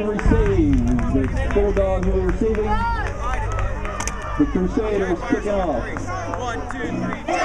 who receives. It's Bulldog who receiving. The Crusaders kicking off. One, two, three.